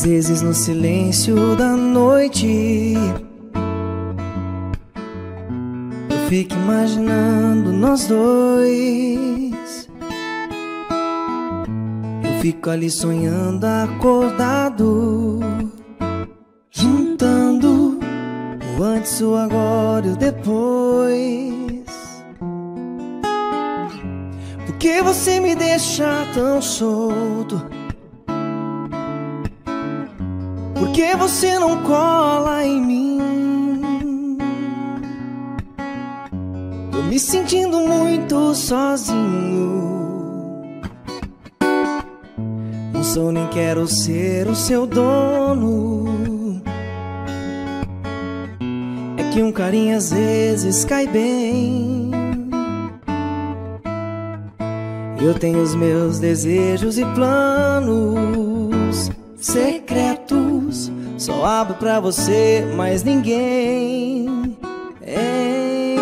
Às vezes no silêncio da noite. Eu fico imaginando nós dois. Eu fico ali sonhando acordado Juntando o antes, o agora e o depois. Por que você me deixa tão solto? Que você não cola em mim? Tô me sentindo muito sozinho. Não sou nem quero ser o seu dono. É que um carinho às vezes cai bem. Eu tenho os meus desejos e planos secretos. Só abro pra você, mas ninguém. É.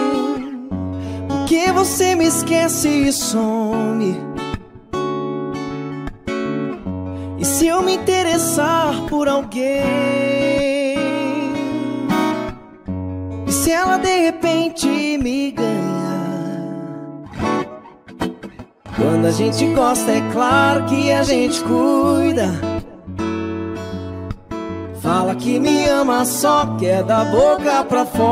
Por que você me esquece e some? E se eu me interessar por alguém? E se ela de repente me ganhar? Quando a gente gosta, é claro que a gente cuida. Fala que me ama, só quer da boca pra fora.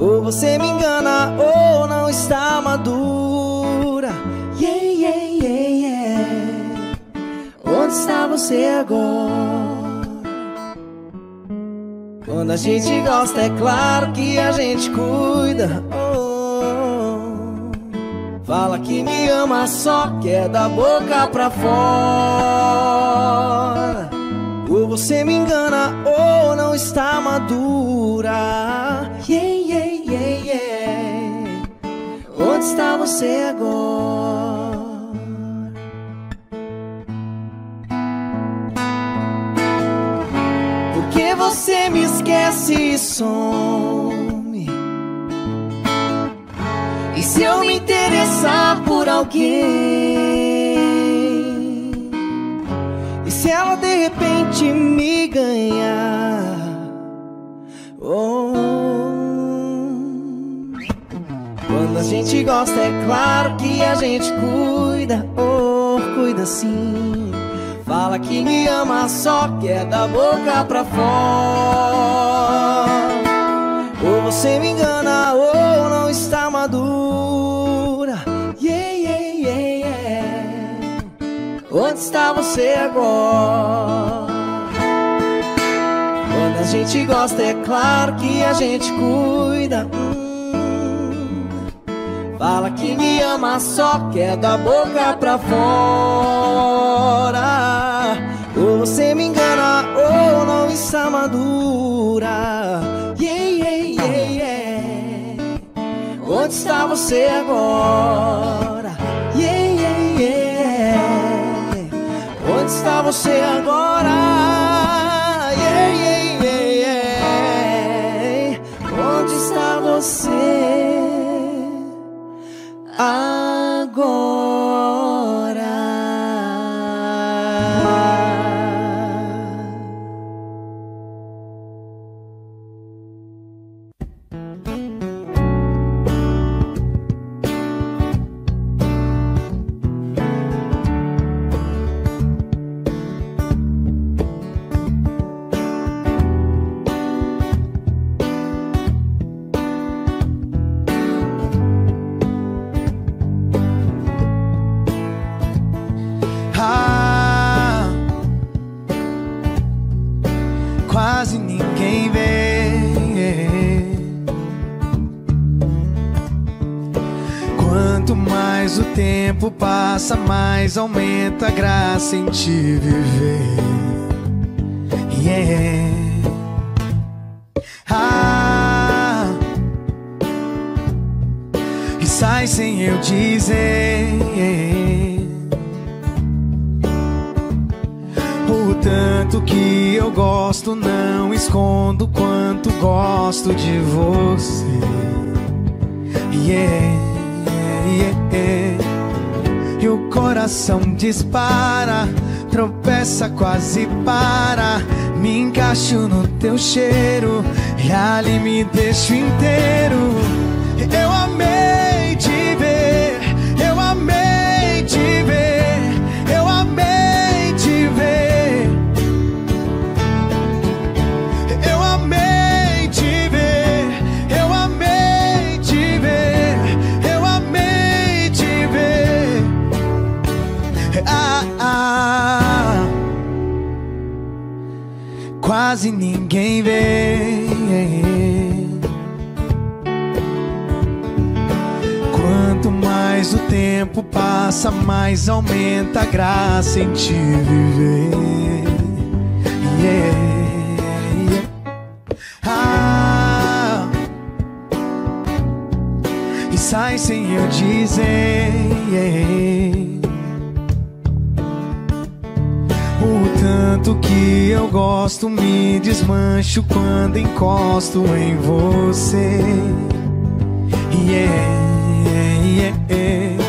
Ou você me engana, ou não está madura. Yeah, yeah, yeah, yeah. Onde está você agora? Quando a gente gosta, é claro que a gente cuida. Oh. Fala que me ama, só quer da boca pra fora. Ou você me engana, ou não está madura. Yeah, yeah, yeah, yeah. Onde está você agora? Você me esquece e se eu me interessar por alguém? E se ela de repente me ganhar? Oh. Quando a gente gosta, é claro que a gente cuida, oh, cuida sim. Fala que me ama, só quer da boca pra fora. Ou você me engana, ou não está madura. Yeah, yeah, yeah, yeah. Onde está você agora? Quando a gente gosta, é claro que a gente cuida. Hum. Fala que me ama, só quer da boca pra fora. Ou você me engana, ou não está madura. Onde está você agora? Yeah, yeah, yeah. Onde está você agora? Yeah, yeah, yeah, yeah. Onde está você agora? Tempo passa, mais aumenta a graça em te viver. Yeah. Ah, e sai sem eu dizer. O tanto que eu gosto, não escondo quanto gosto de você. Yeah, yeah, yeah. E o coração dispara tropeça, quase para. Me encaixo no teu cheiro e ali me deixo inteiro. Eu amei te ver, Quase ninguém vê. Quanto mais o tempo passa, mais aumenta a graça em te viver. Yeah. Ah, e sai sem eu dizer. yeah. O tanto que eu gosto, me desmancho quando encosto em você. Yeah, yeah, yeah.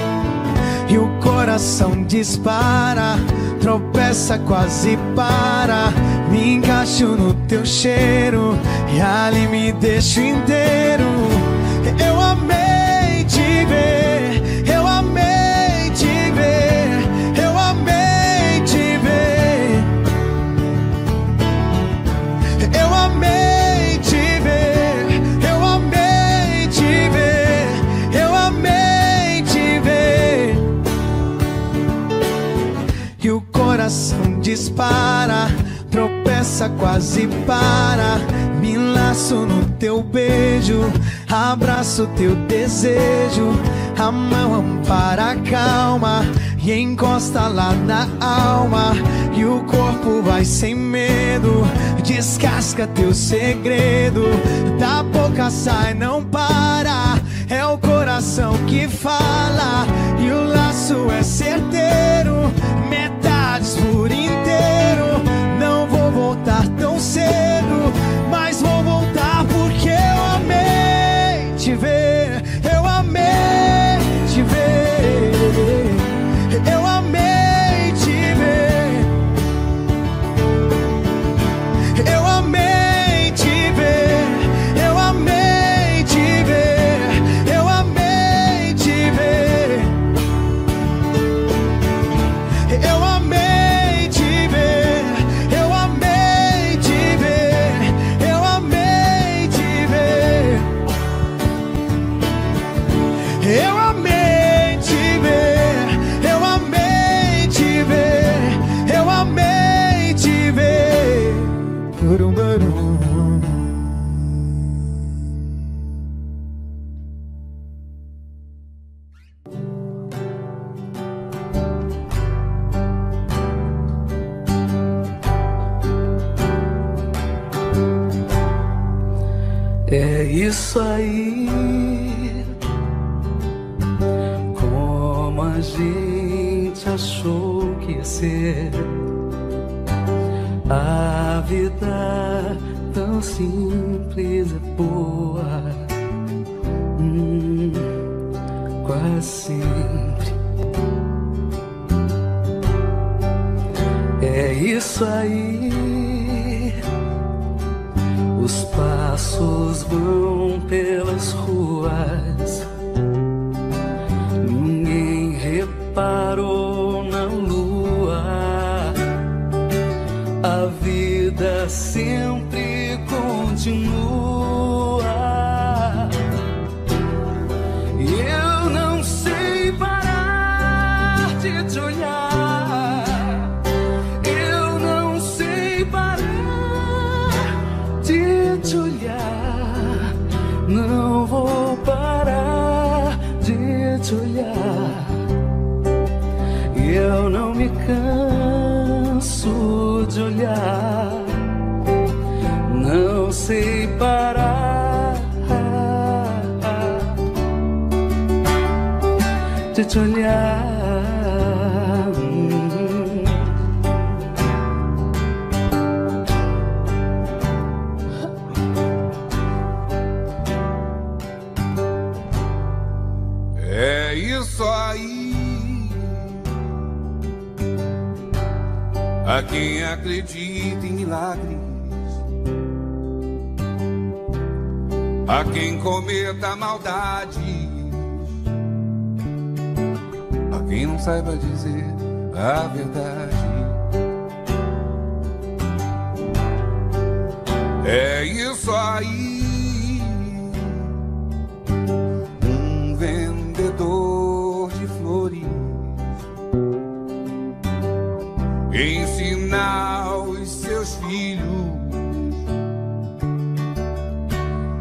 E o coração dispara, tropeça, quase para. Me encaixo no teu cheiro e ali me deixo inteiro. Eu amei te ver, dispara, tropeça, quase para. Me laço no teu beijo, abraço teu desejo. A mão ampara a calma e encosta lá na alma. E o corpo vai sem medo, descasca teu segredo. Da boca sai, não para. É o coração que fala e o laço é certeiro. Por inteiro. Não vou voltar tão cedo, mas vou voltar porque eu amei te ver. Eu amei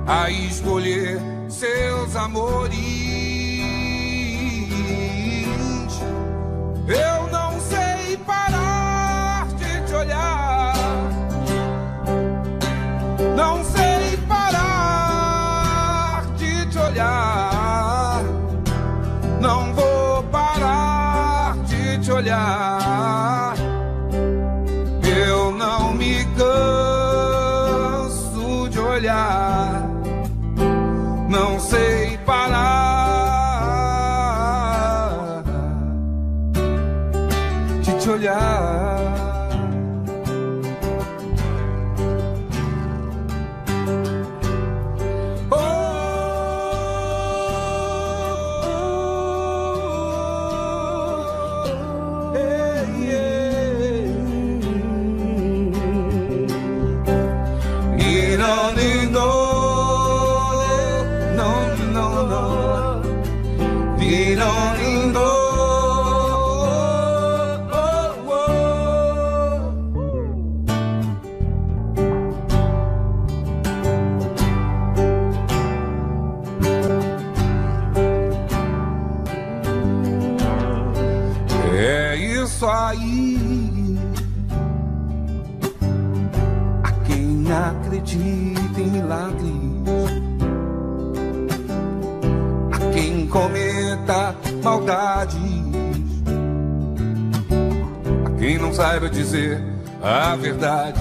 a escolher seus amores. Saiba dizer a verdade.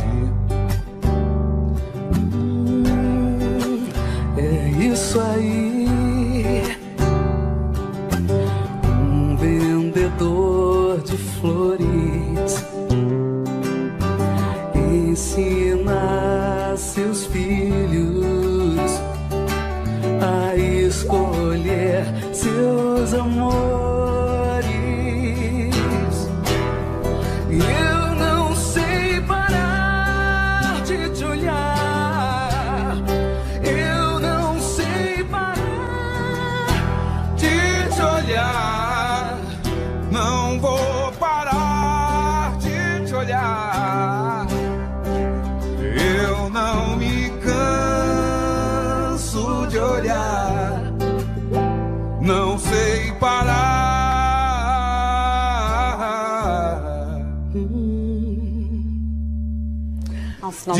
É isso aí. Um vendedor de flores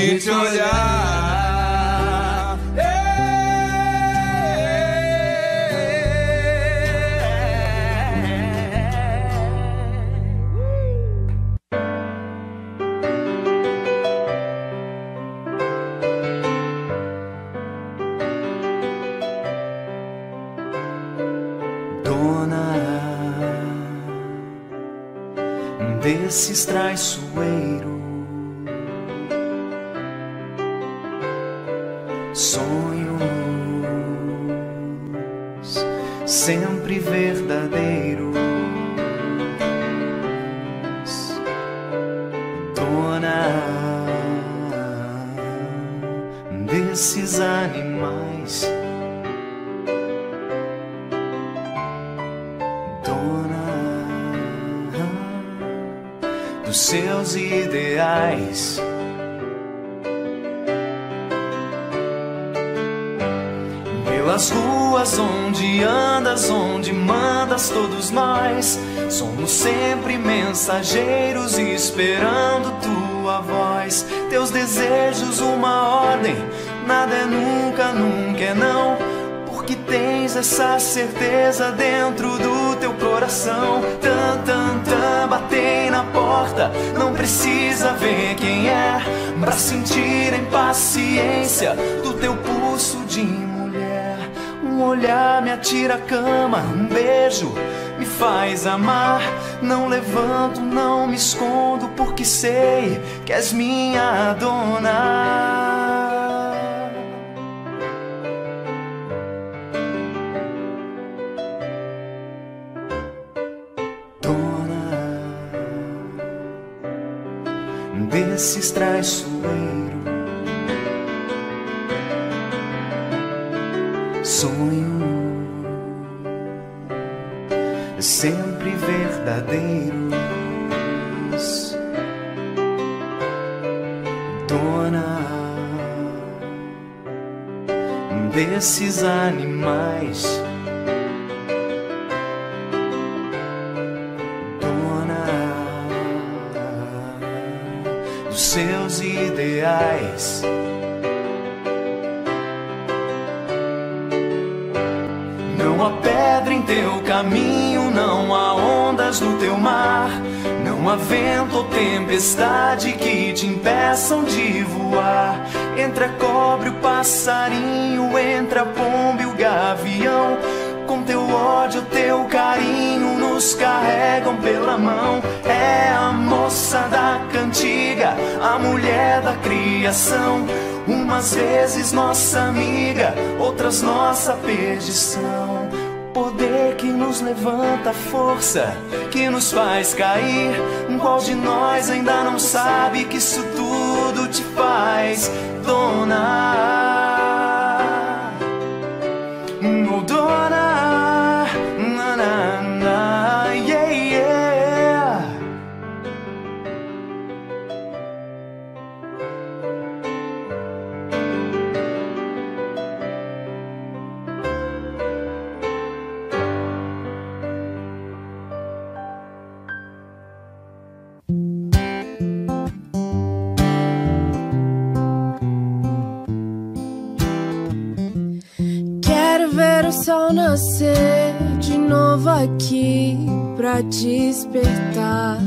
de te olhar. dona desses traiçoeiros. Mensageiros esperando tua voz. Teus desejos, uma ordem, nada é nunca, nunca é não. Porque tens essa certeza dentro do teu coração. Tan, tan, tan, batei na porta. Não precisa ver quem é pra sentir a impaciência do teu pulso de mulher. Um olhar me atira a cama, um beijo faz amar. Não levanto, não me escondo, porque sei que és minha dona. desses traiçoeiro. Sonho sempre verdadeiros. Dona desses animais. seus ideais. Ondas teu mar. Não há vento ou tempestade que te impeçam de voar. Entre a cobra e o passarinho, entre a pomba e o gavião. Com teu ódio, teu carinho nos carregam pela mão. É a moça da cantiga, a mulher da criação. Umas vezes nossa amiga, outras nossa perdição. Nos levanta, força que nos faz cair. Qual de nós ainda não sabe que isso tudo te faz dona? sol despertar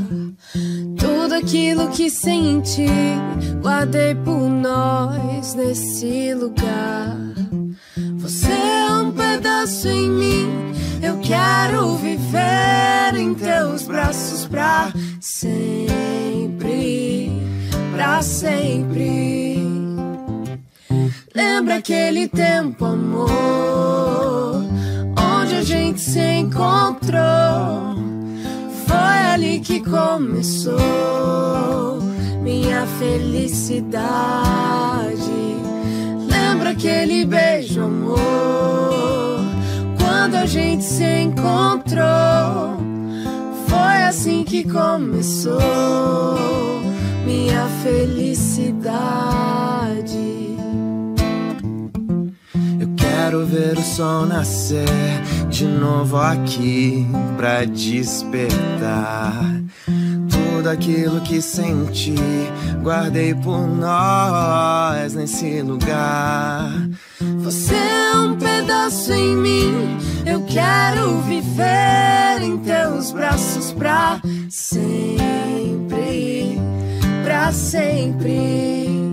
tudo aquilo que senti, guardei por nós nesse lugar. Você é um pedaço em mim, eu quero viver em teus braços pra sempre, pra sempre. Lembra aquele tempo, amor, onde a gente se encontrou. Foi ali que começou minha felicidade. Lembra aquele beijo, amor, quando a gente se encontrou. Foi assim que começou minha felicidade. Quero ver o sol nascer de novo aqui pra despertar. Tudo aquilo que senti, guardei por nós nesse lugar. Você é um pedaço em mim, eu quero viver em teus braços pra sempre, pra sempre.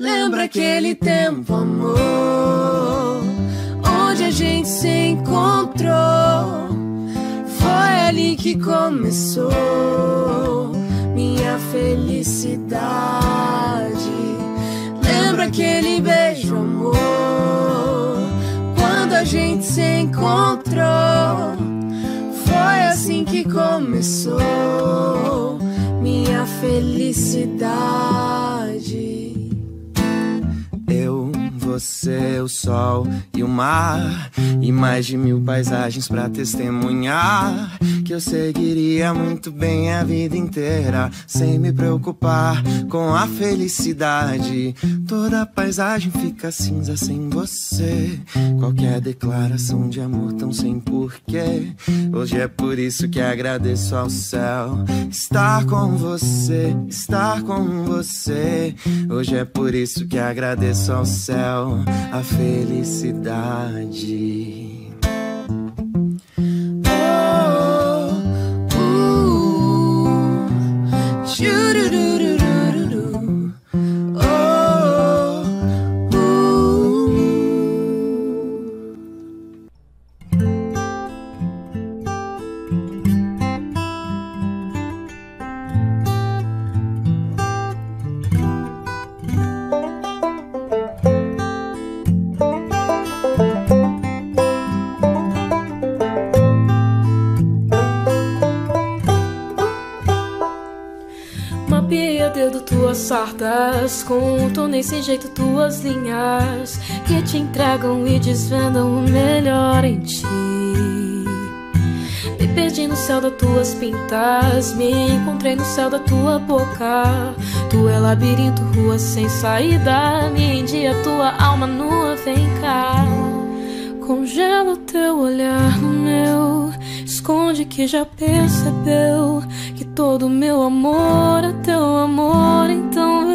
Lembra aquele tempo, amor, onde a gente se encontrou? Foi ali que começou minha felicidade. Lembra aquele beijo, amor, quando a gente se encontrou? Foi assim que começou minha felicidade você, o sol e o mar, e mais de mil paisagens para testemunhar que eu seguiria muito bem a vida inteira, sem me preocupar com a felicidade. Toda paisagem fica cinza sem você. Qualquer declaração de amor tão sem porquê. Hoje é por isso que agradeço ao céu estar com você, estar com você. Hoje é por isso que agradeço ao céu a felicidade. tuas sardas, contam nesse jeito tuas linhas que te entregam e desvendam o melhor em ti. Me perdi no céu das tuas pintas, me encontrei no céu da tua boca. Tu é labirinto, rua sem saída, me dia tua alma nua, vem cá. Congela o teu olhar no meu, esconde que já percebeu que todo meu amor é teu amor, então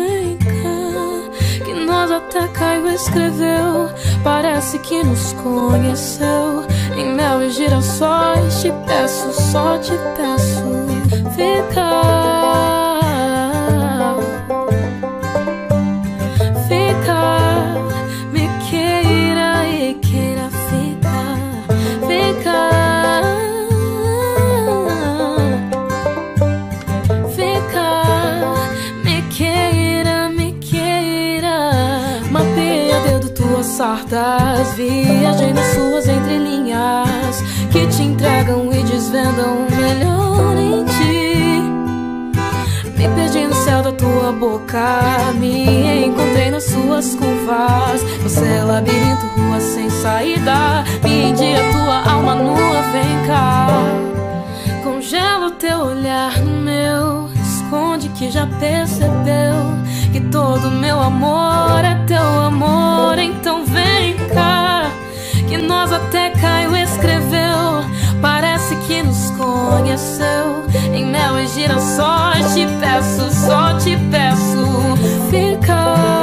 até Caio escreveu, parece que nos conheceu. Em mel e girassóis, te peço, só te peço, fica. Sartas, viajei nas suas entrelinhas que te entregam e desvendam o melhor em ti. Me perdi no céu da tua boca, me encontrei nas suas curvas. Você é labirinto, rua sem saída. Me dia tua alma nua, vem cá. Congela o teu olhar no meu, esconde que já percebeu que todo meu amor é teu amor, então vem cá. Que nós até Caio escreveu, parece que nos conheceu. Em mel e girassóis, te peço, só te peço, fica.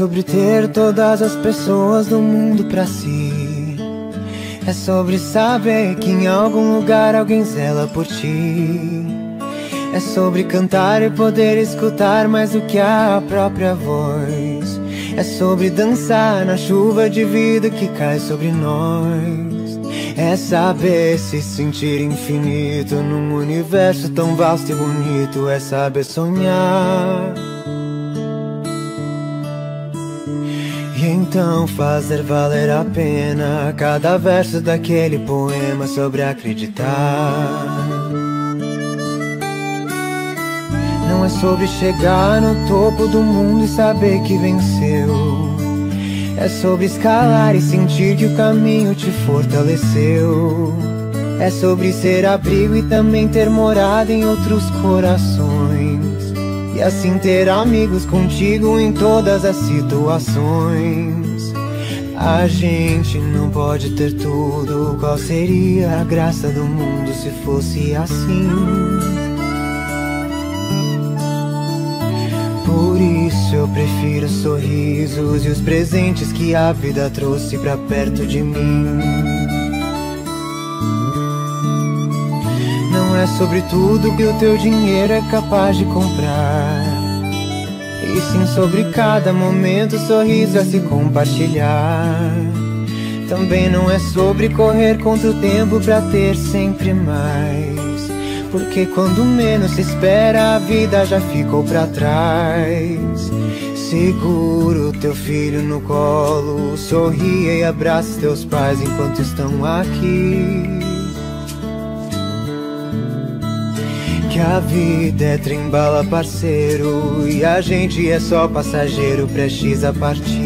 Sobre ter todas as pessoas do mundo pra si. É sobre saber que em algum lugar alguém zela por ti. É sobre cantar e poder escutar mais do que a própria voz. É sobre dançar na chuva de vida que cai sobre nós. É saber se sentir infinito num universo tão vasto e bonito. É saber sonhar. Então fazer valer a pena cada verso daquele poema sobre acreditar. Não é sobre chegar no topo do mundo e saber que venceu. É sobre escalar e sentir que o caminho te fortaleceu. É sobre ser abrigo e também ter morada em outros corações. E assim ter amigos contigo em todas as situações. A gente não pode ter tudo. Qual seria a graça do mundo se fosse assim? Por isso eu prefiro os sorrisos e os presentes que a vida trouxe pra perto de mim. é sobre tudo que o teu dinheiro é capaz de comprar. E sim sobre cada momento, sorriso a se compartilhar. Também não é sobre correr contra o tempo para ter sempre mais. Porque quando menos se espera, a vida já ficou para trás. Segura o teu filho no colo, sorria e abraça teus pais enquanto estão aqui. a vida é trembala, parceiro. E a gente é só passageiro, prestes a partir.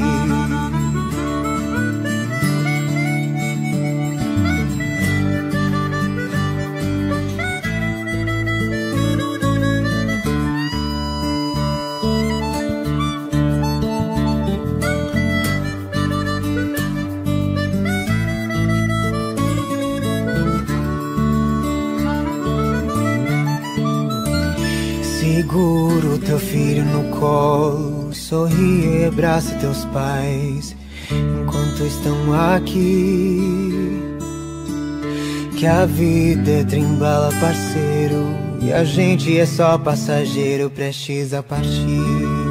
Seguro teu filho no colo, sorri e abraça teus pais enquanto estão aqui. Que a vida é trimbala, parceiro, e a gente é só passageiro prestes a partir.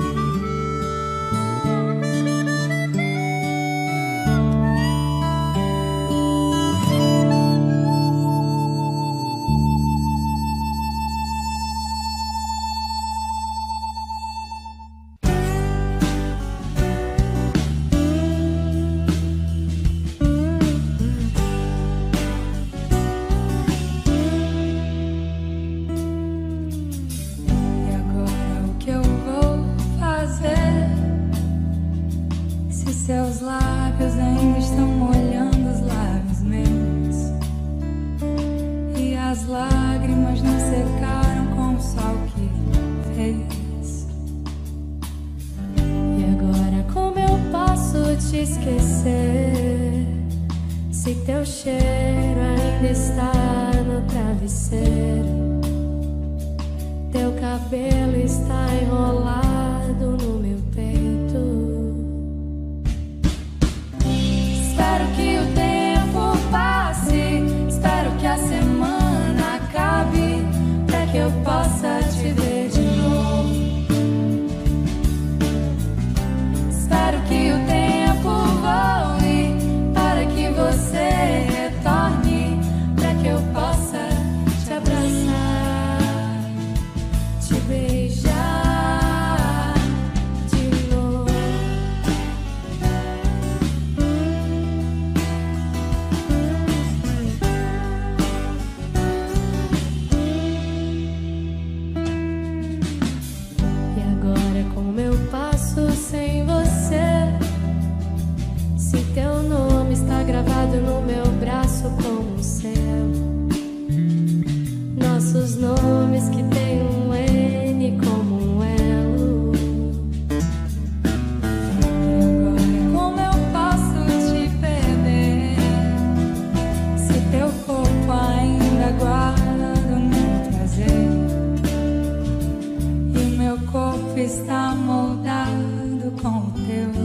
meu corpo está moldado com o teu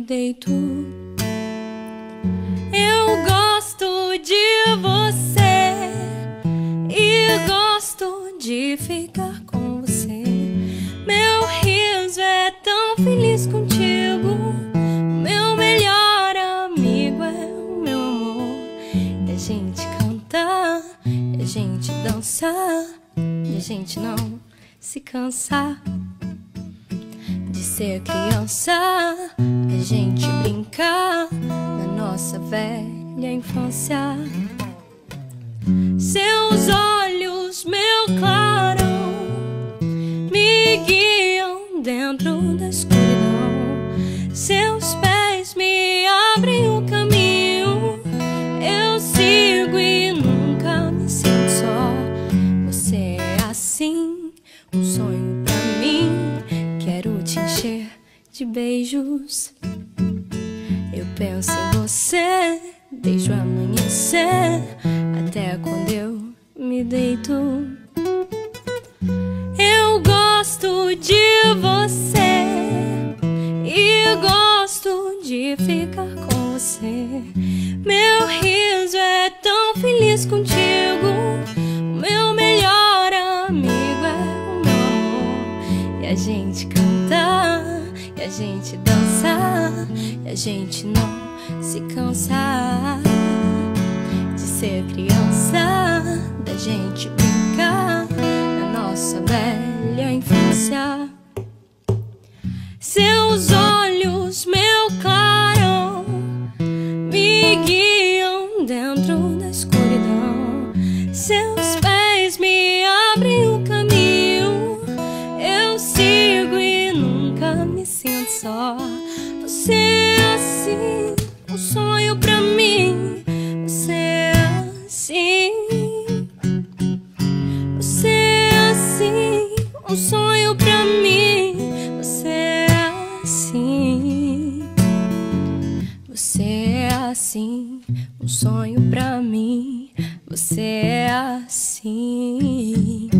deito. Eu gosto de você e gosto de ficar com você. Meu riso é tão feliz contigo. Meu melhor amigo é o meu amor. E a gente cantar, e a gente dançar, e a gente não se cansar de ser criança, a gente brincar na nossa velha infância. Seus olhos, meu clarão, me guiam dentro da escuridão. Seus pés me abrem o caminho. De beijos. Eu penso em você desde o amanhecer até quando eu me deito. Eu gosto de você e gosto de ficar com você. Meu riso é tão feliz contigo. A gente dança, e a gente não se cansa de ser criança, da gente brincar na nossa velha infância. Seus olhos, assim, um sonho pra mim. Você é assim.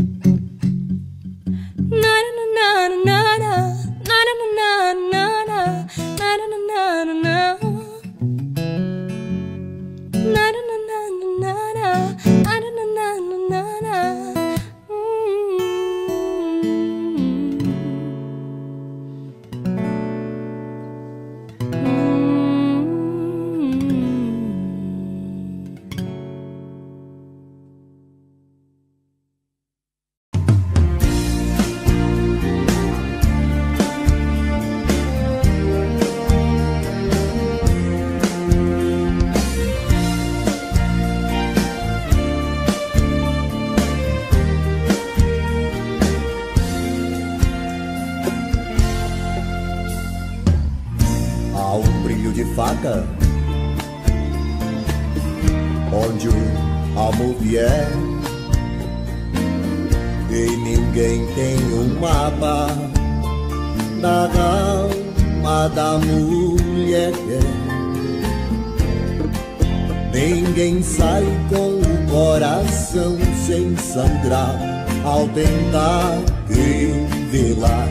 Tentar revelar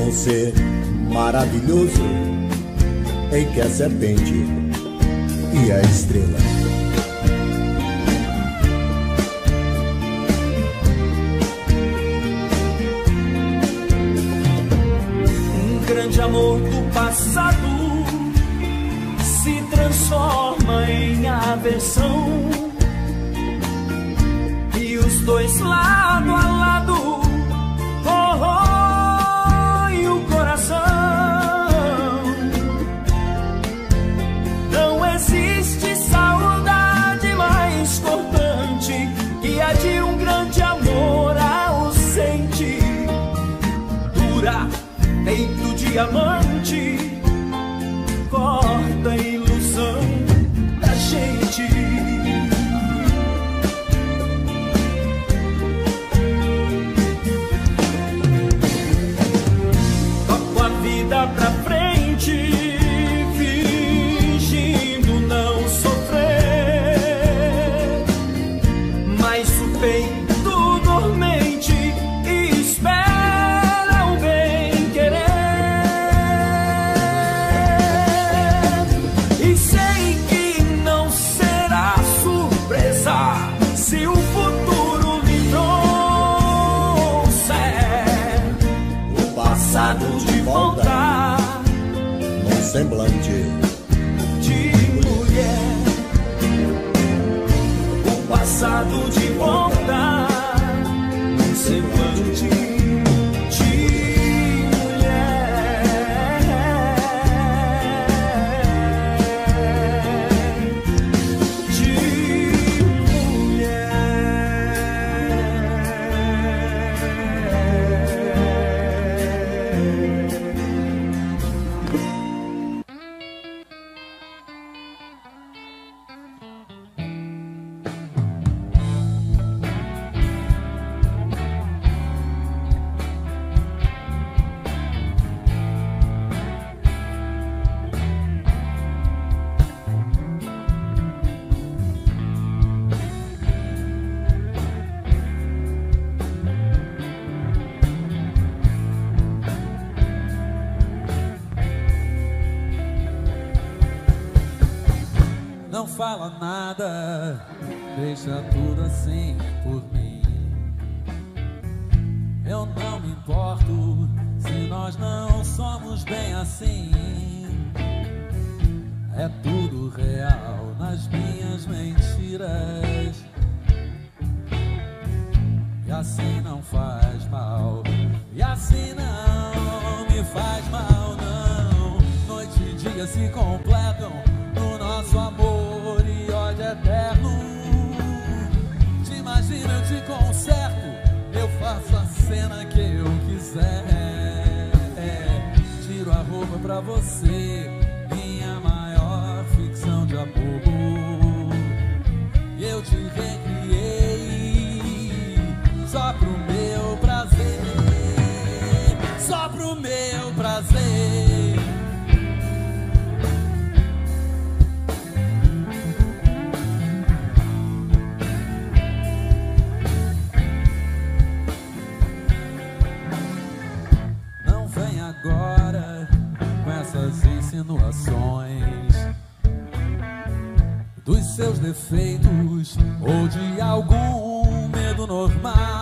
um ser maravilhoso em que a serpente e a estrela. Um grande amor do passado se transforma em aversão. E os dois lado a lado. Corroem o coração. Não existe saudade mais cortante que a de um grande amor ausente. Dura feito diamante Não fala nada, deixa tudo assim por mim. Eu não me importo se nós não somos bem assim. É tudo real nas minhas mentiras. E assim não faz mal. E assim não me faz mal, não. Noite e dia se completam no nosso amor conserto. Eu faço a cena que eu quiser. Tiro a roupa pra você, minha maior ficção de amor. Eu te recriei só pro meu prazer, só pro meu insinuações dos seus defeitos ou de algum medo normal.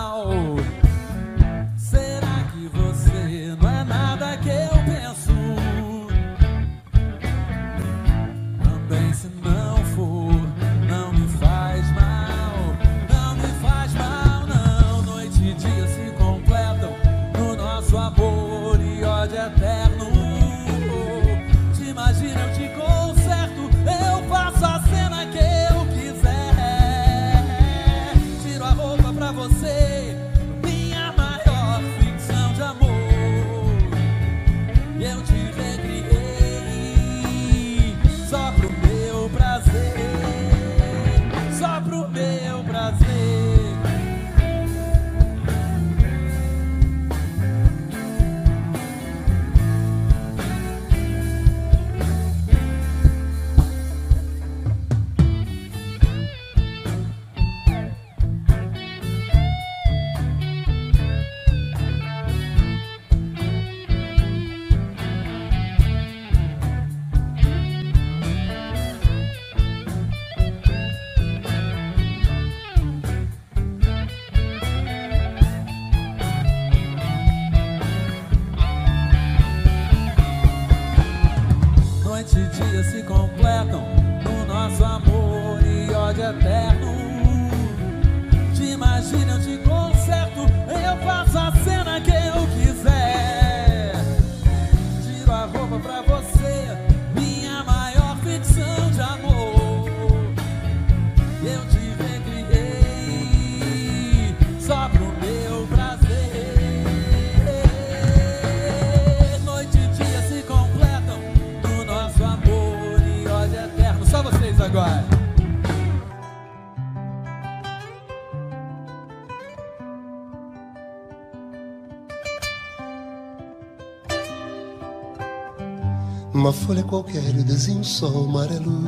Folha qualquer desenha um sol amarelo.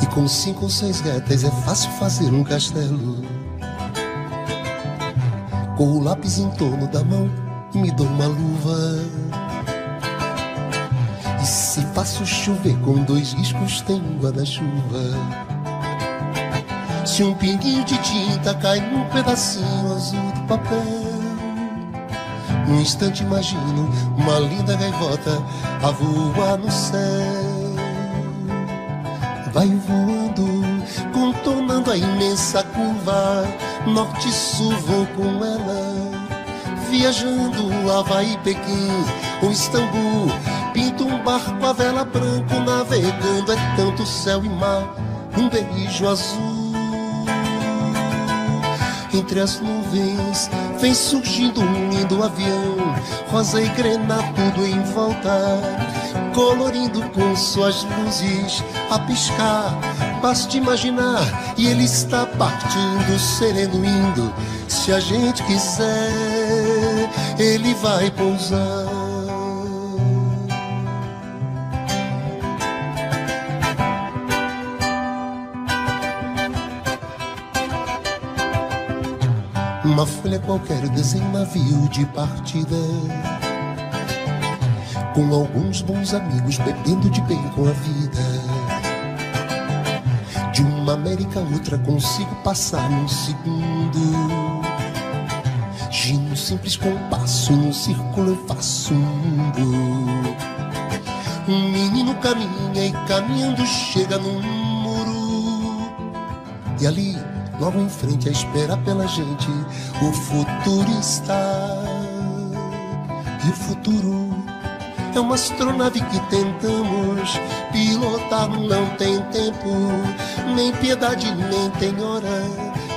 E com cinco ou seis retas é fácil fazer um castelo. Com o lápis em torno da mão, me dou uma luva. E se faço chover com dois riscos, um guarda-chuva. Se um pinguinho de tinta cai num pedacinho azul do papel. Num instante imagino uma linda gaivota a voar no céu. Vai voando contornando a imensa curva, norte-sul vou com ela. Viajando Havaí, Pequim ou Istambul, pinto um barco a vela branco, navegando é tanto céu e mar, um beijo azul. Entre as nuvens vem surgindo um lindo avião, rosa e grena tudo em volta, colorindo com suas luzes a piscar. Basta imaginar e ele está partindo, sereno indo. Se a gente quiser, ele vai pousar. Uma folha qualquer desenha um navio de partida. Com alguns bons amigos bebendo de bem com a vida. De uma América a outra consigo passar num segundo. De um simples compasso num círculo eu faço um mundo. Um menino caminha e caminhando chega num muro. E ali Logo em frente, a espera pela gente, o futuro está. E o futuro é uma astronave que tentamos pilotar. Não tem tempo, nem piedade, nem tem hora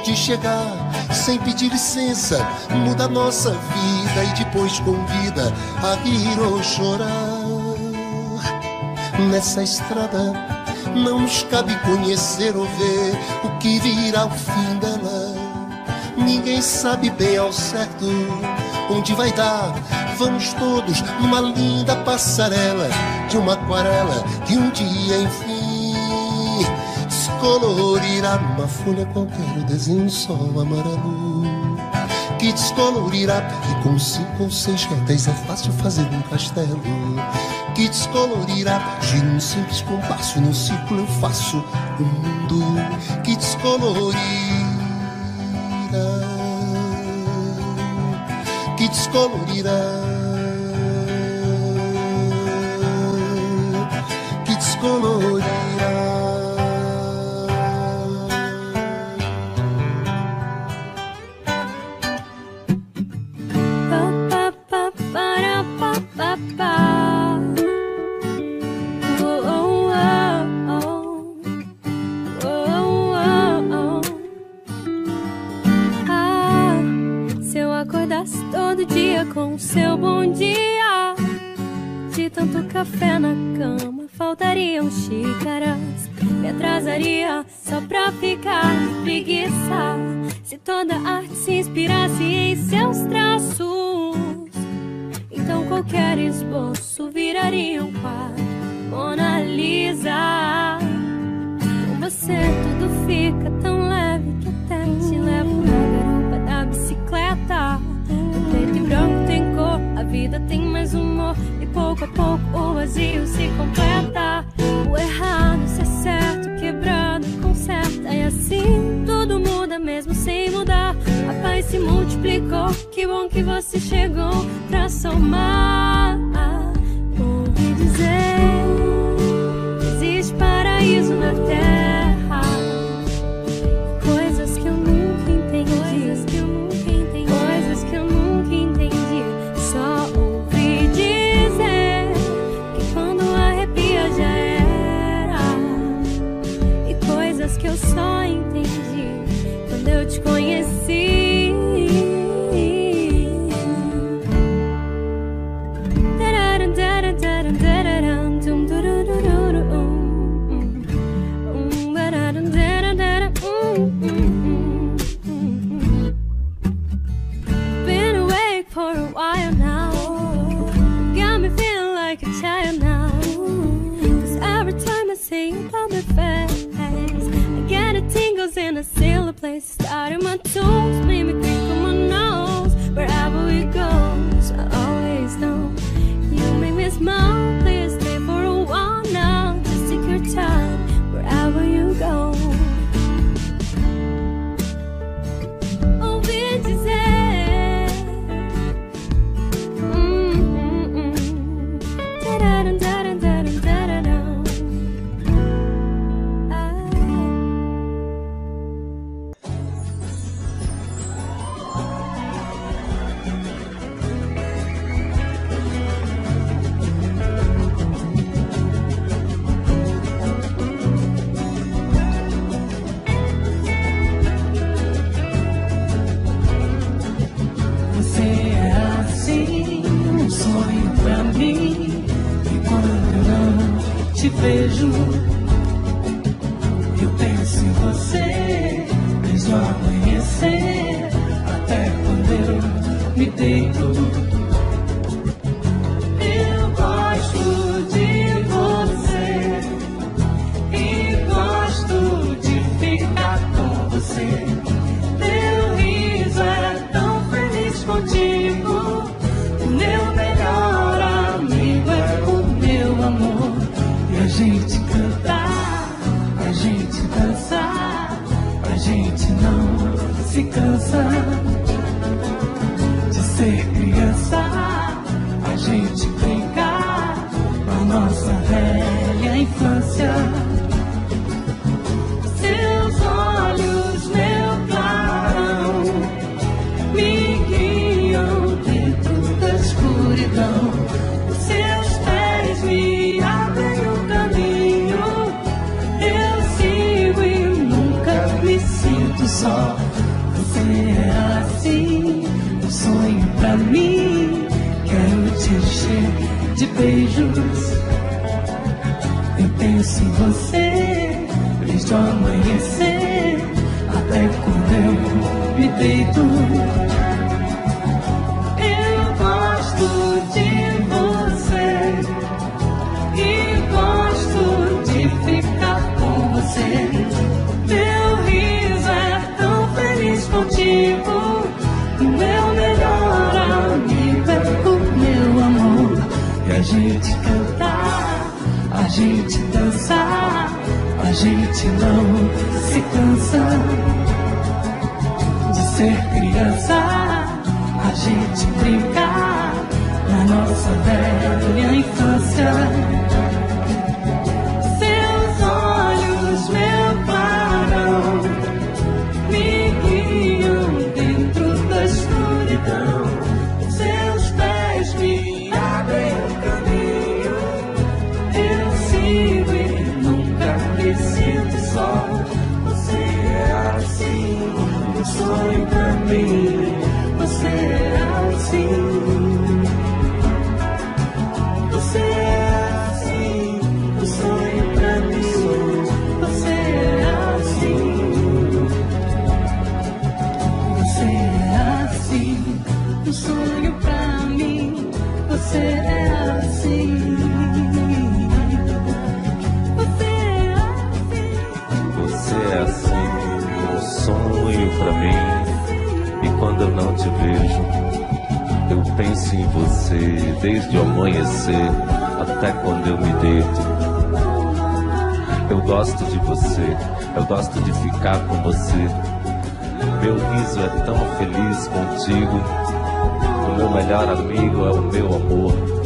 de chegar sem pedir licença. Muda nossa vida e depois convida a rir ou chorar. Nessa estrada não nos cabe conhecer ou ver o que virá o fim dela. Ninguém sabe bem ao certo onde vai dar. Vamos todos numa linda passarela de uma aquarela que um dia, enfim, descolorirá numa folha qualquer o desenho um sol amarelo que descolorirá. E com cinco ou seis retas é fácil fazer um castelo que descolorirá. Giro um simples compasso, num círculo eu faço um mundo que descolorira. Que descolorirá. Que descolorirá. beijos. Eu penso em você desde o amanhecer até gente dança, a gente não se cansa de ser criança. A gente brinca na nossa velha infância. penso em você desde o amanhecer até quando eu me deito. Eu gosto de você, eu gosto de ficar com você. Meu riso é tão feliz contigo. O meu melhor amigo é o meu amor.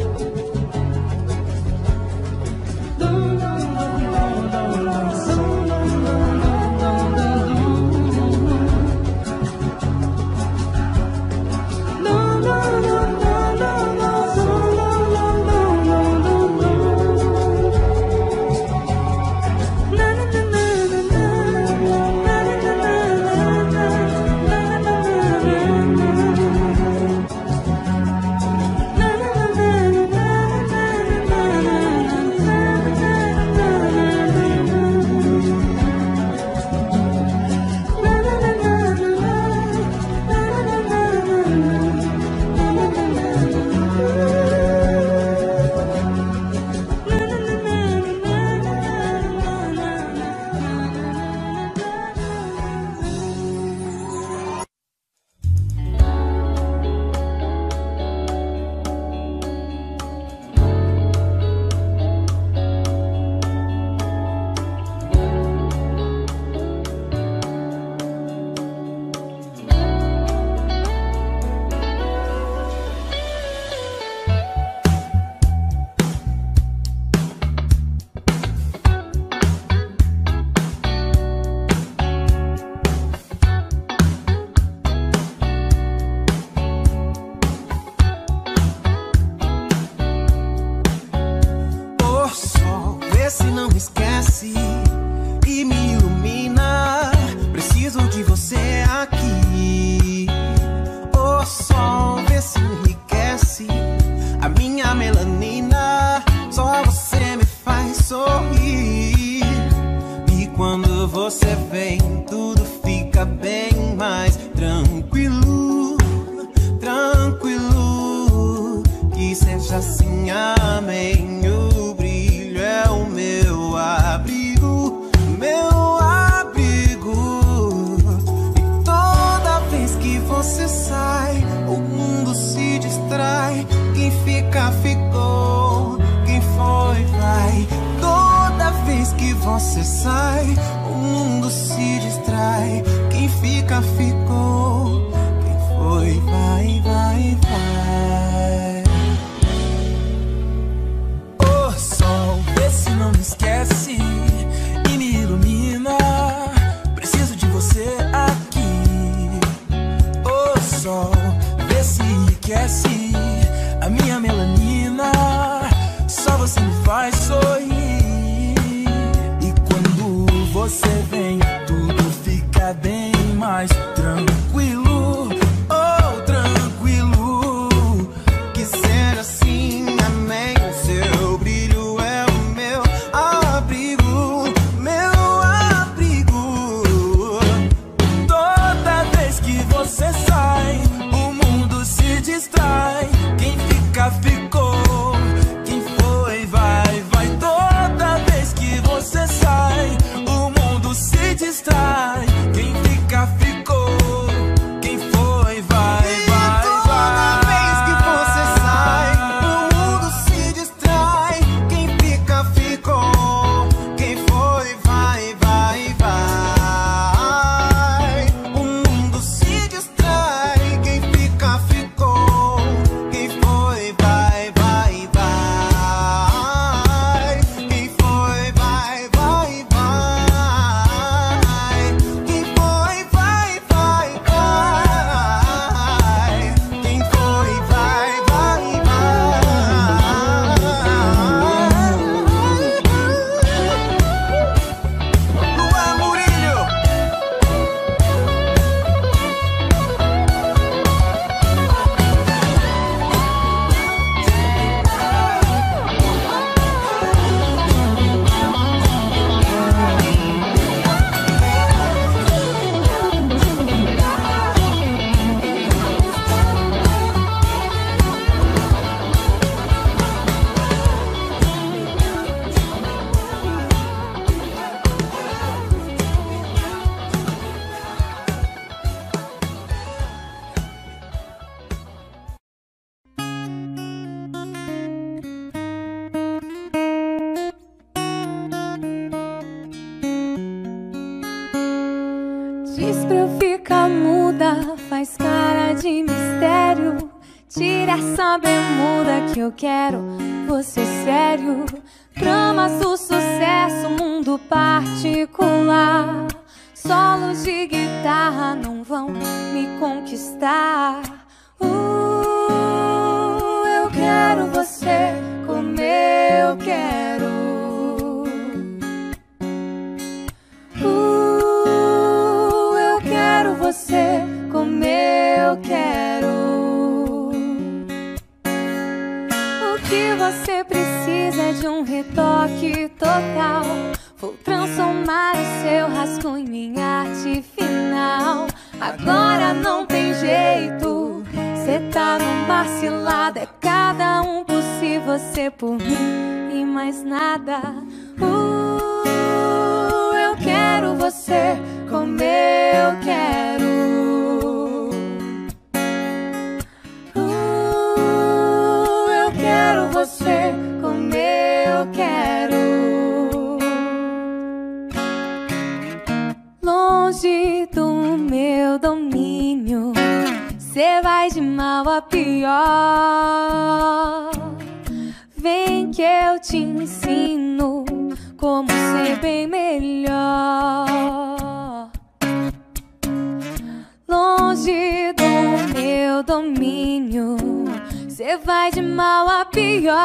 Eu quero você sério. Tramas do sucesso, mundo particular. Solos de guitarra não vão me conquistar. Uh, eu quero você como eu quero. Uh, eu quero você como eu quero. Você precisa de um retoque total. Vou transformar o seu rascunho em arte final. Agora não tem jeito. Cê tá numa cilada. É cada um por si, você por mim e mais nada. Uh, eu quero você como eu quero. Você como eu quero. Longe do meu domínio, cê vai de mal a pior. Vem que eu te ensino como ser bem melhor. Longe do meu domínio, cê vai de mal a pior.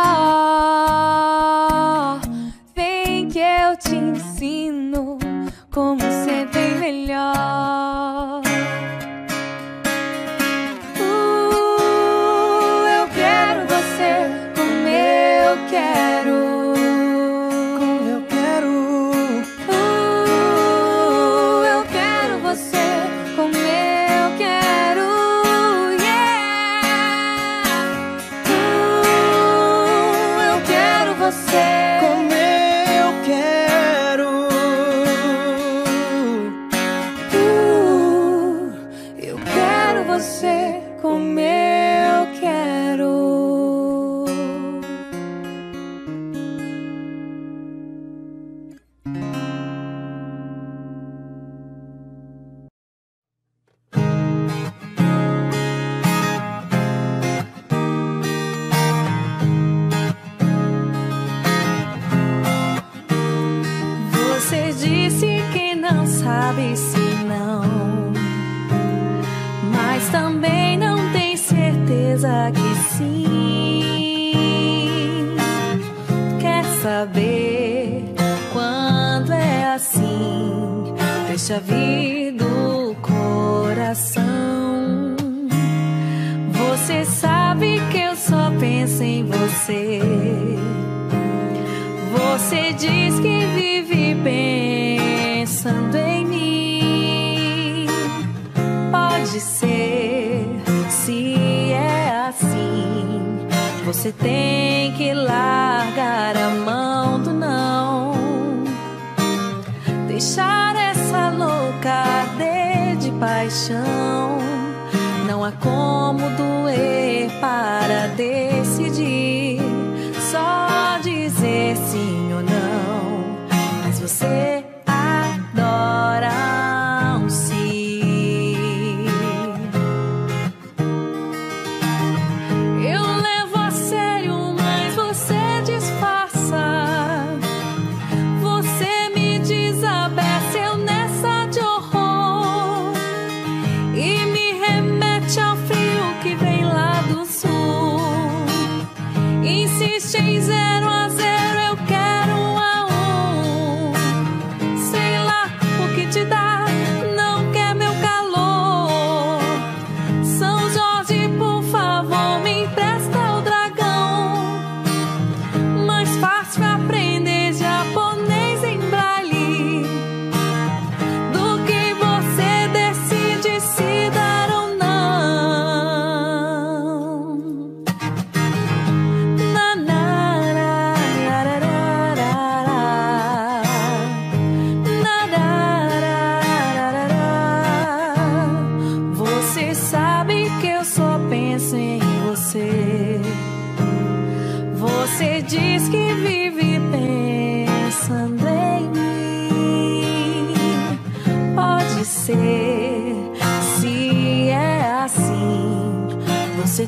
Vem que eu te ensino como ser bem melhor. saber quando é assim. Deixa vir do coração. Você sabe que eu só penso em você. você tem que largar a mão do não. Deixar essa loucade de paixão. Não há como doer para decidir. Só dizer sim ou não. Mas você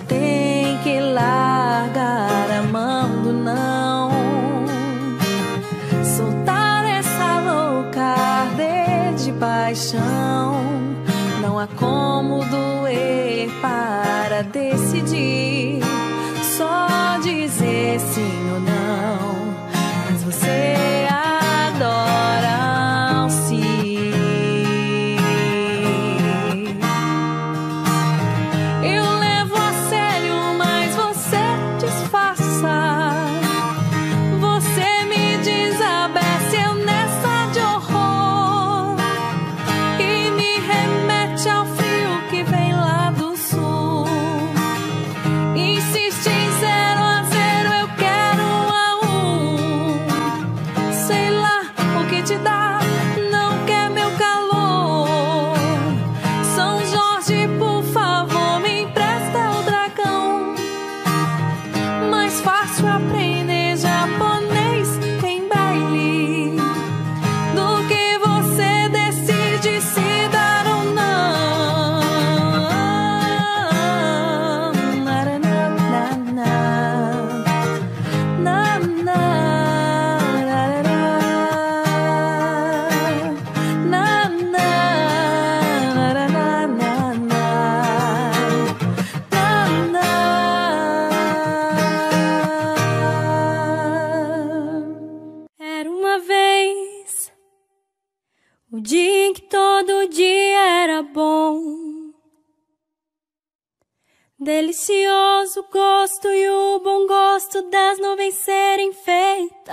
te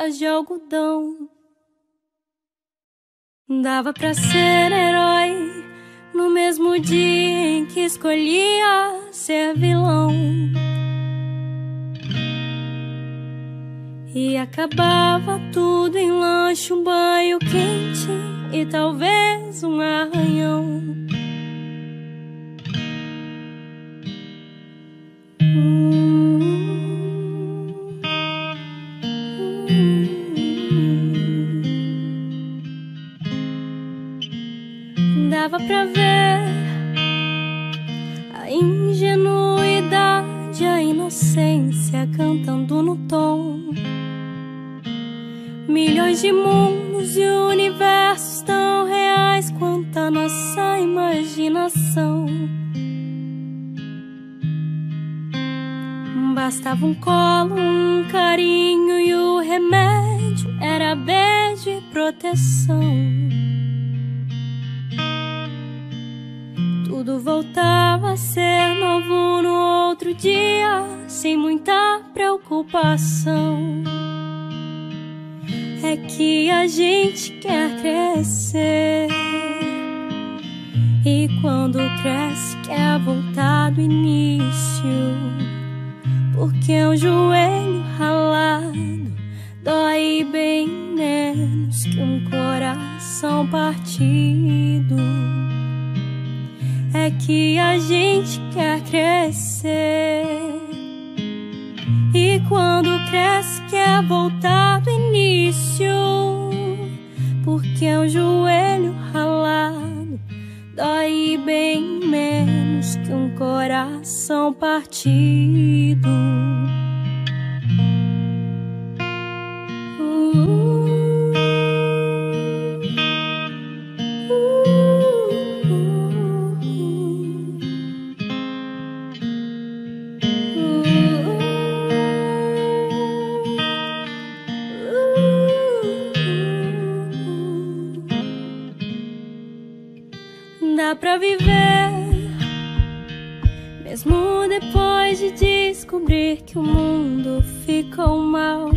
de algodão. Dava pra ser herói no mesmo dia em que escolhia ser vilão. E acabava tudo em lanche, um banho quente e talvez um arranhão. Hum. Dava pra ver a ingenuidade, a inocência cantando no tom. Milhões de mundos e universos tão reais quanto a nossa imaginação. Bastava um colo, um carinho e o remédio era beijo e proteção. Tudo voltava a ser novo no outro dia, sem muita preocupação. É que a gente quer crescer. E quando cresce, quer voltar do início. Porque um joelho a gente quer crescer. E quando cresce, quer voltar do início. Porque um joelho ralado dói bem menos que um coração partido. Ficou mal.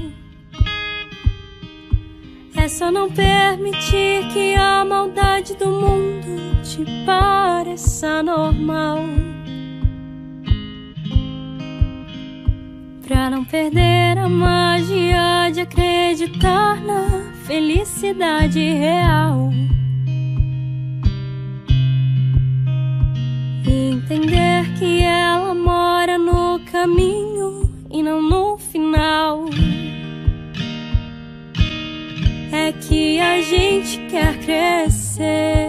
É só não permitir que a maldade do mundo te pareça normal. Pra não perder a magia de acreditar na felicidade real. E entender que ela mora no caminho e não no final. É que a gente quer crescer.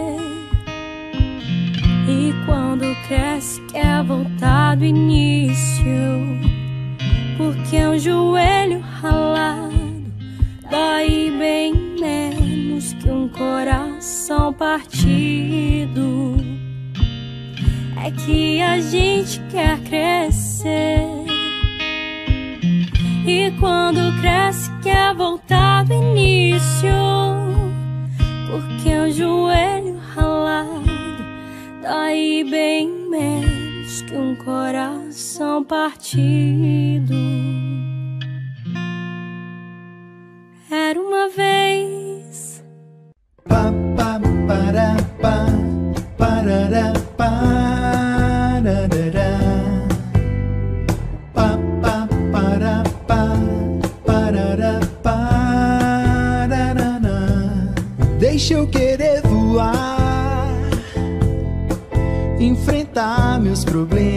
E quando cresce, quer voltar do início. Porque um joelho ralado dói bem menos que um coração partido. É que a gente quer crescer. E quando cresce, quer voltar do início. Porque o joelho ralado dói bem menos que um coração partido. Era uma vez. Pa, pa, para, pa. Deixa eu querer voar, enfrentar meus problemas.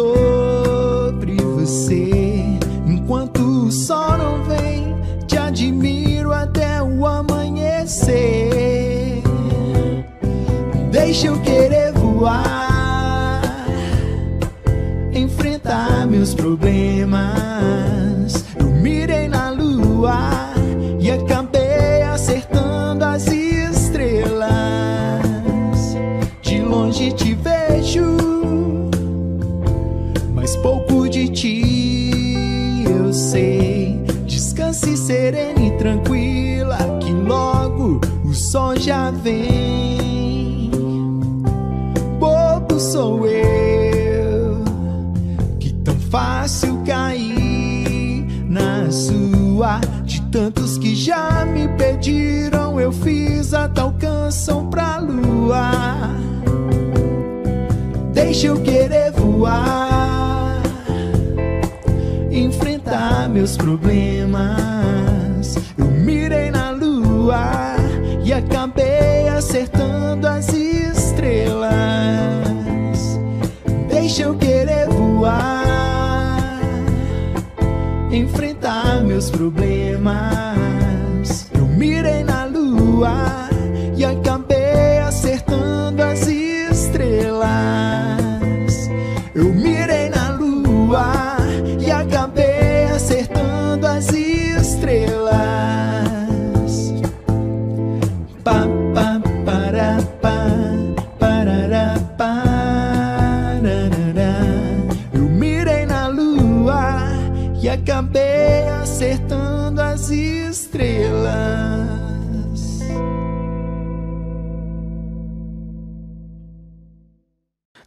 Sobre você. Enquanto o sol não vem, te admiro até o amanhecer. Deixa eu querer voar, enfrentar meus problemas.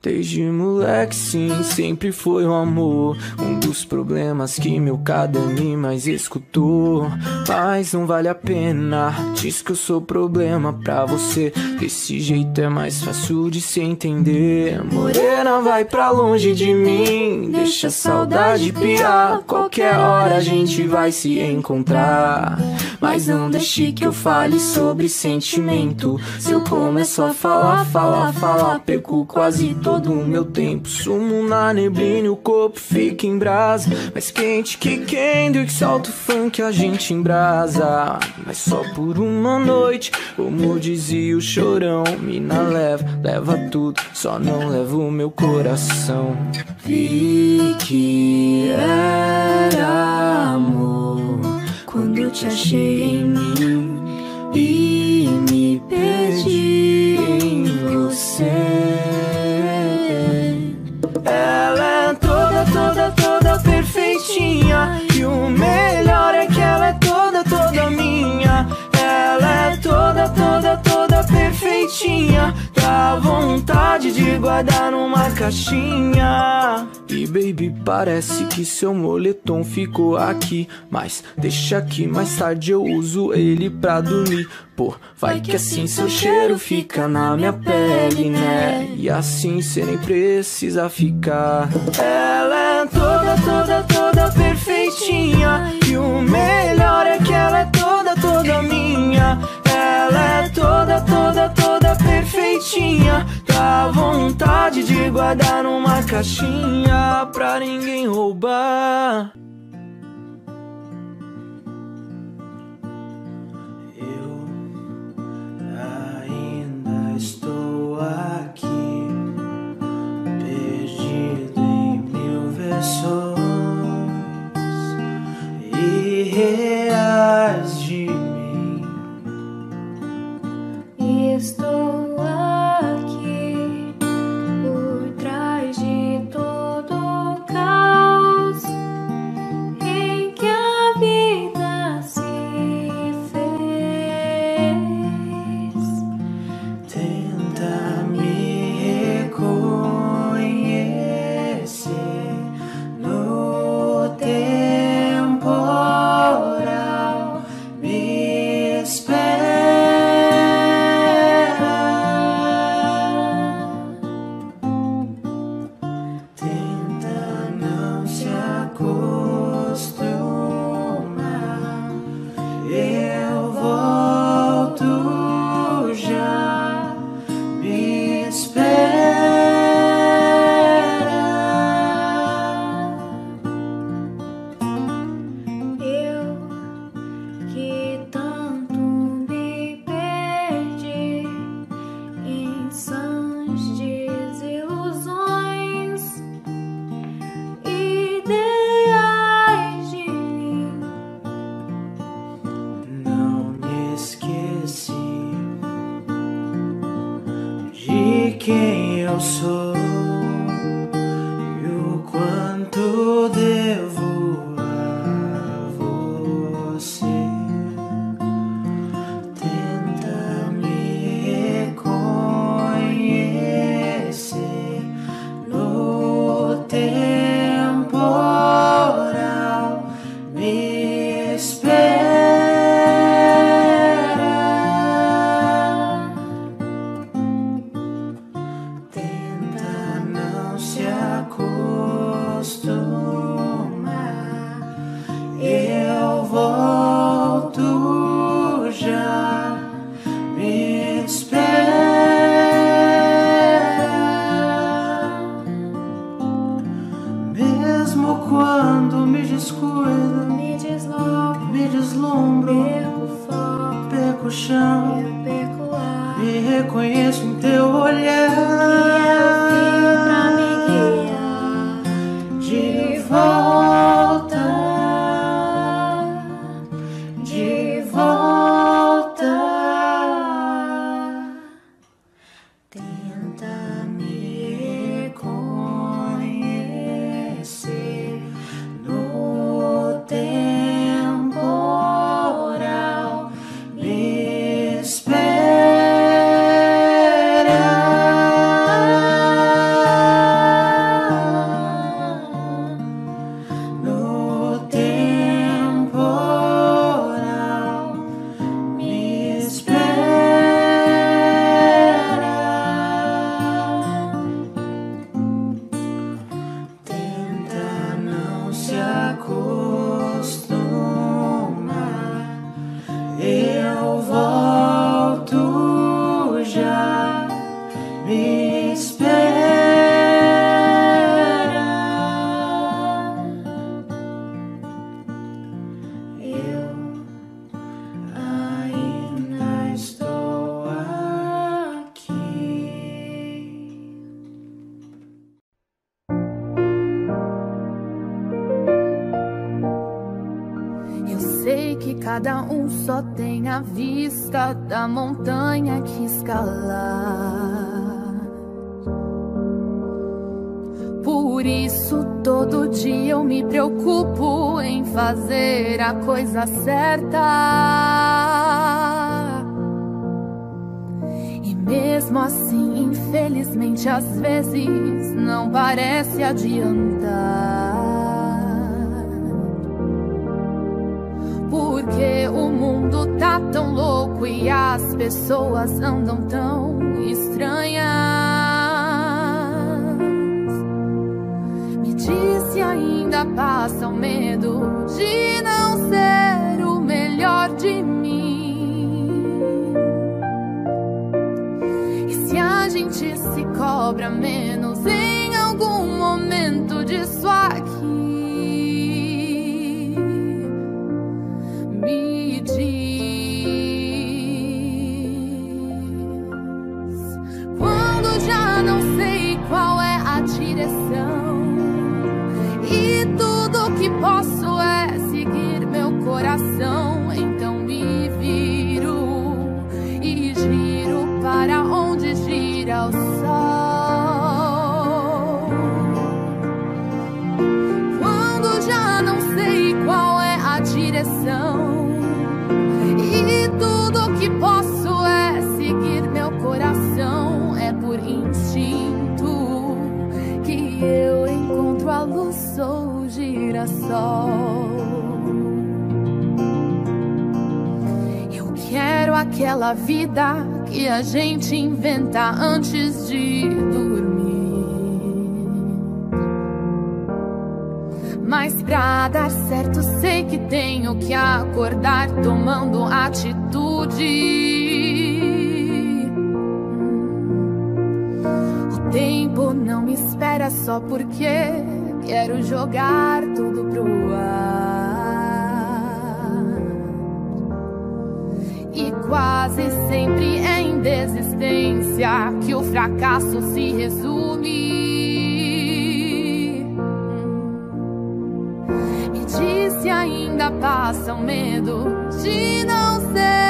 Desde moleque, sim, sempre foi o amor. Um dos problemas que meu caderno mais escutou. Mas não vale a pena, diz que eu sou problema pra você. Desse jeito é mais fácil de se entender. Morena, vai pra longe de mim, deixa a saudade piar. Qualquer hora a gente vai se encontrar. Mas não deixe que eu fale sobre sentimento. Se eu começo a falar, falar, falar, perco quase todo o meu tempo. Sumo na neblina e o corpo fica em brasa. Mais quente que Kendrick, salto funk, a gente embrasa. Mas só por uma noite, como dizia o chorão. Mina leva, leva tudo, só não leva o meu coração. Vi que era amor quando te achei em mim e me perdi em você. Toda, toda, toda perfeitinha. Dá vontade de guardar numa caixinha. E baby, parece que seu moletom ficou aqui. Mas deixa aqui, mais tarde eu uso ele pra dormir. Pô, vai que assim seu cheiro fica na minha pele, né? E assim cê nem precisa ficar. Ela é toda, toda, toda perfeitinha. E o melhor é que ela é toda, toda minha. Toda, toda, toda perfeitinha. Dá vontade de guardar numa caixinha pra ninguém roubar. Ainda estou aqui, perdido em mil versões irreais de estou busca da montanha que escalar. Por isso todo dia eu me preocupo em fazer a coisa certa. E mesmo assim, infelizmente, às vezes não parece adiantar. pessoas andam tão estranhas. Me disse ainda passam A vida que a gente inventa antes de dormir. Mas pra dar certo, sei que tenho que acordar tomando atitude. O tempo não me espera só porque quero jogar tudo pro ar. quase sempre é em desistência que o fracasso se resume. Me disse ainda passa o medo de não ser.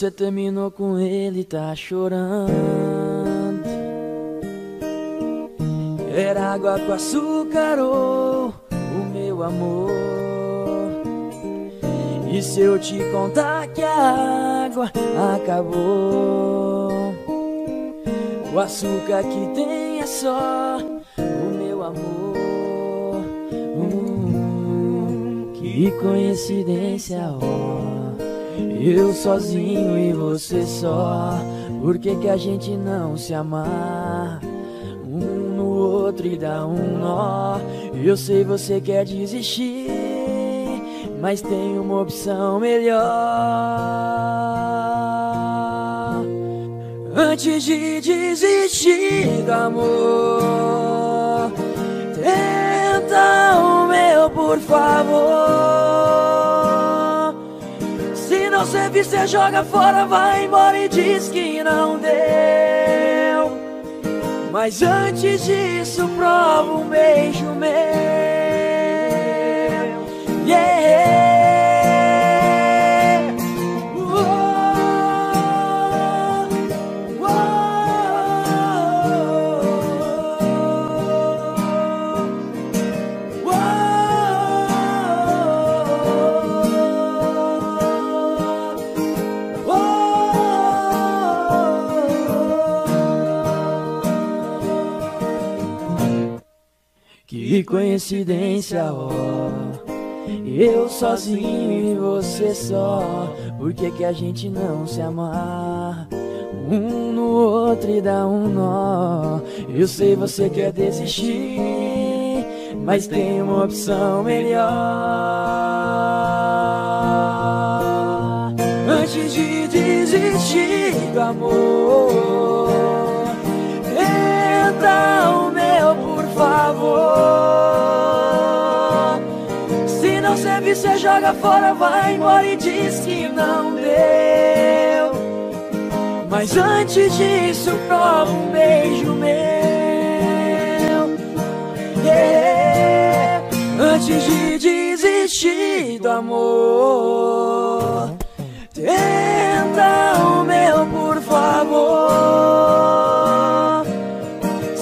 Você terminou com ele, tá chorando. Era água com açúcar, oh, o meu amor. E se eu te contar que a água acabou? O açúcar que tem é só o meu amor. Hum, que coincidência, ó. Eu sozinho e você só. Por que, que a gente não se amar? Um no outro e dá um nó. Eu sei você quer desistir, mas tem uma opção melhor. Antes de desistir do amor, tenta o meu, por favor. Não servir, você joga fora, vai embora e diz que não deu. Mas antes disso, prova um beijo meu. Coincidência, ó. Eu sozinho e você só. Por que, que a gente não se amar? Um no outro e dá um nó. Eu sei você quer desistir, mas tem uma opção melhor. Antes de desistir do amor, você joga fora, vai embora e diz que não deu. Mas antes disso, prova um beijo meu. Yeah. Antes de desistir do amor, tenta o meu, por favor.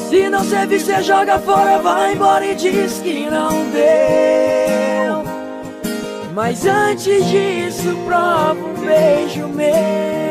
Se não servir, você joga fora, vai embora e diz que não deu. Mas antes disso, prova um beijo meu.